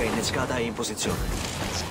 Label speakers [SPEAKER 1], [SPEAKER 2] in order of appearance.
[SPEAKER 1] Ok, innescata e in posizione.